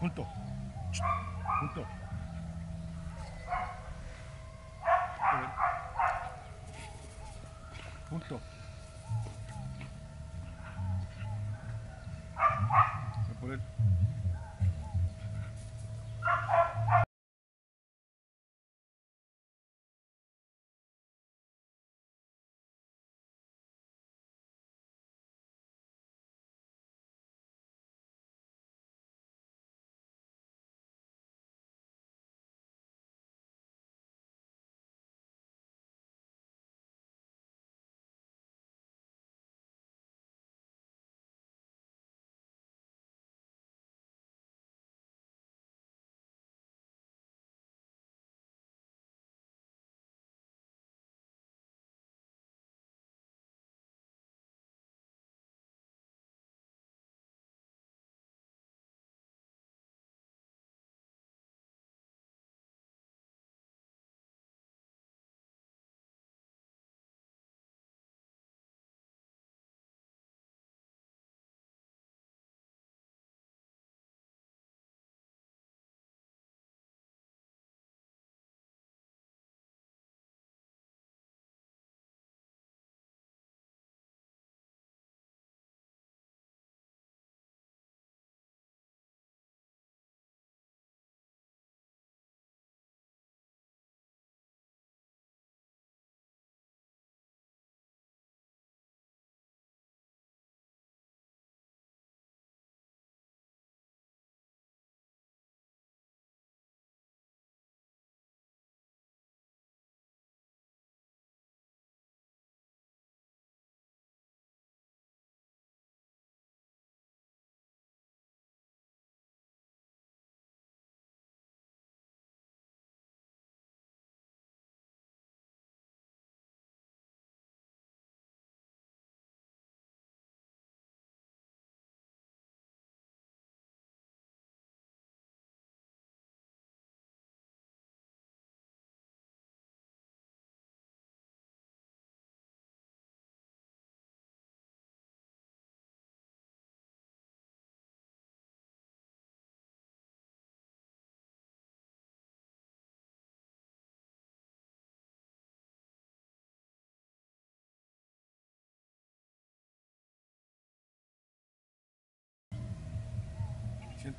Junto. Junto. Junto. Ve por.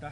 Đây.